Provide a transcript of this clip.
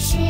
she